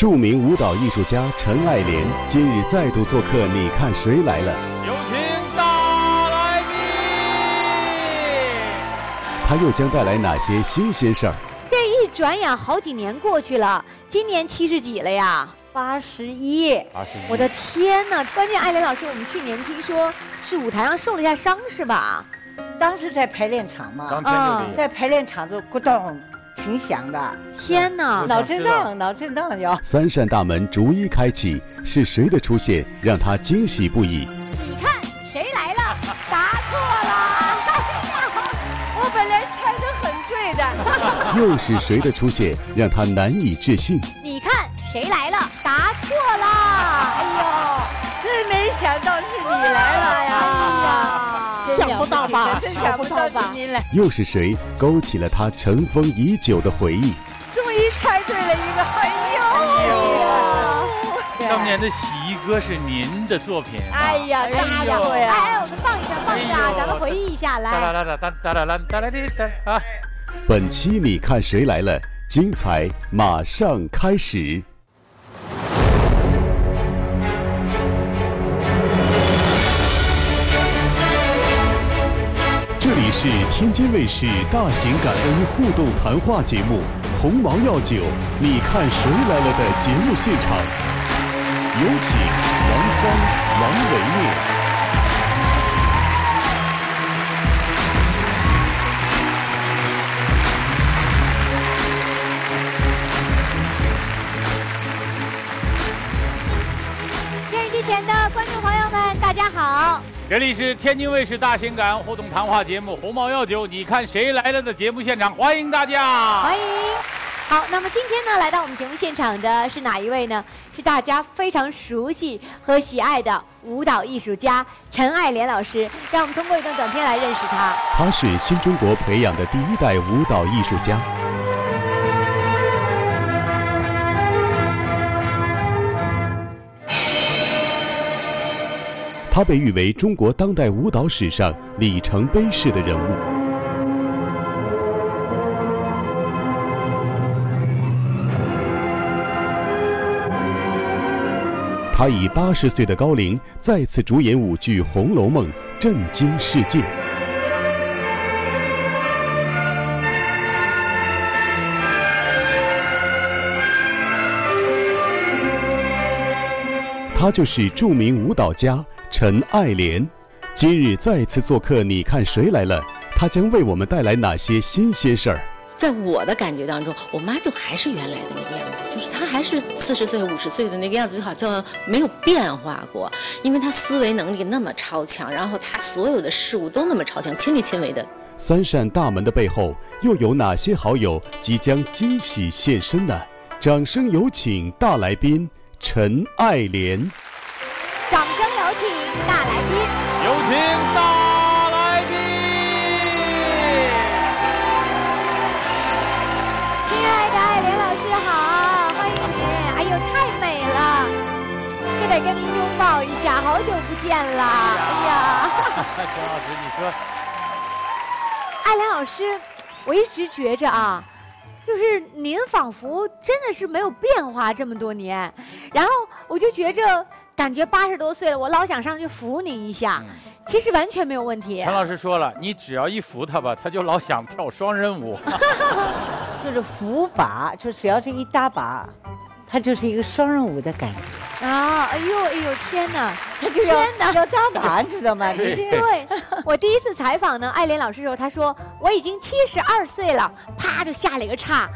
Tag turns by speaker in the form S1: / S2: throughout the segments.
S1: 著名舞蹈艺术家陈爱莲今日再度做客《你看谁来了》，
S2: 有请大来宾。
S1: 他又将带来哪些新鲜事儿？
S3: 这一转眼好几年过去了，今年七十几了呀？
S4: 八十一。
S2: 八十一。
S3: 我的天哪！关键爱莲老师，我们去年听说是舞台上受了一下伤，是吧？
S4: 当时在排练场嘛，
S2: 当天就离。
S4: 在排练场就咕咚。挺响的，
S3: 天哪！
S4: 脑震荡，脑震荡要。
S1: 三扇大门逐一开启，是谁的出现让他惊喜不已？
S3: 你看谁来了？答错了！
S4: 我本来猜的很对的。
S1: 又是谁的出现让他难以置信？
S3: 你看谁来了？答错了！哎呦，
S4: 真没想到是你来了呀！
S3: 想不到吧？
S4: 真想不到吧？
S1: 又是谁勾起了他尘封已久的回忆？
S4: 终于猜对了一个，哎呦！
S2: 当年的洗衣歌是您的作品。
S4: 哎呀，大呀！
S3: 哎，我们放一下，放一下，咱们回忆一下，来。哒啦啦哒哒啦啦哒啦
S1: 哒啊！本期你看谁来了？精彩马上开始。里是天津卫视大型感恩互动谈话节目《鸿茅药酒》，你看谁来了的节目现场，有请王芳、王伟业。
S3: 电视机前的观众朋友们，大家好。
S2: 这里是天津卫视大型感恩互动谈话节目《鸿茅药酒》，你看谁来了的节目现场，欢迎大家，
S3: 欢迎。好，那么今天呢，来到我们节目现场的是哪一位呢？是大家非常熟悉和喜爱的舞蹈艺术家陈爱莲老师。让我们通过一段短片来认识他。
S1: 他是新中国培养的第一代舞蹈艺术家。他被誉为中国当代舞蹈史上里程碑式的人物。他以八十岁的高龄再次主演舞剧《红楼梦》，震惊世界。他就是著名舞蹈家陈爱莲，今日再次做客。你看谁来了？他将为我们带来哪些新鲜事儿？
S5: 在我的感觉当中，我妈就还是原来的那个样子，就是她还是四十岁、五十岁的那个样子，就好像没有变化过。因为她思维能力那么超强，然后她所有的事物都那么超强，亲力亲为的。
S1: 三扇大门的背后，又有哪些好友即将惊喜现身呢？掌声有请大来宾。陈爱莲，
S3: 大来宾，
S2: 有请大来宾。
S3: 亲爱的爱莲老师好，欢迎您！哎呦，太美了，这得跟您拥抱一下，好久不见了。哎呀，
S2: 陈老师，你说，
S3: 爱莲老师，我一直觉着啊。就是您仿佛真的是没有变化这么多年，然后我就觉着感觉八十多岁了，我老想上去扶你一下，其实完全没有问题。
S2: 陈老师说了，你只要一扶他吧，他就老想跳双人舞，
S4: 就是扶把，就只要是一搭把。他就是一个双人舞的感觉
S3: 啊！哎呦哎呦天哪！
S4: 他就要要搭把，你知道吗？
S3: 对，我第一次采访呢，爱莲老师的时候，他说我已经七十二岁了，啪就下了一个叉。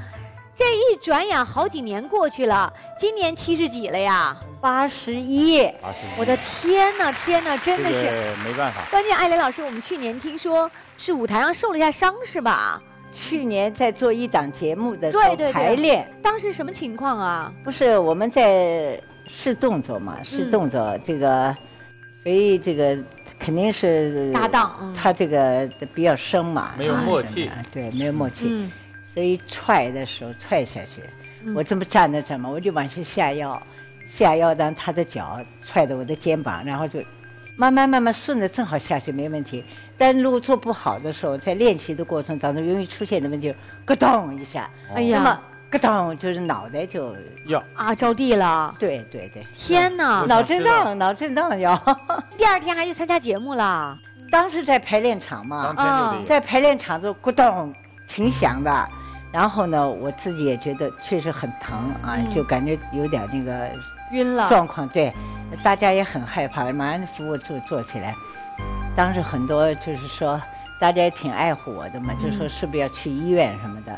S3: 这一转眼好几年过去了，今年七十几了呀？
S4: 八十一。
S2: 八十一。
S3: 我的天哪，天哪，真的是
S2: 没办法。
S3: 关键艾莲老师，我们去年听说是舞台上受了一下伤，是吧？
S4: 去年在做一档节目的时候排练，
S3: 当时什么情况啊？
S4: 不是我们在试动作嘛，试动作这个，所以这个肯定是
S3: 搭档，
S4: 他这个比较生嘛，
S2: 没有默契，
S4: 对，没有默契，所以踹的时候踹下去，我这么站在这嘛，我就往下下腰，下腰当他的脚踹的我的肩膀，然后就慢慢慢慢顺着正好下去没问题。但如果做不好的时候，在练习的过程当中，容易出现的问题，咯噔一下。哎呀，那么咯噔，就是脑袋就，
S2: 要
S3: 啊，着地了。
S4: 对对对，
S3: 天哪！
S4: 脑震荡，脑震荡要。
S3: 第二天还去参加节目了。
S4: 当时在排练场嘛，在排练场就咯噔，挺响的。然后呢，我自己也觉得确实很疼啊，
S3: 嗯
S4: 就感觉有点那个
S3: 晕了。
S4: 状况。对，大家也很害怕，马上服务就做起来。当时很多就是说，大家也挺爱护我的嘛，就说是不是要去医院什么的。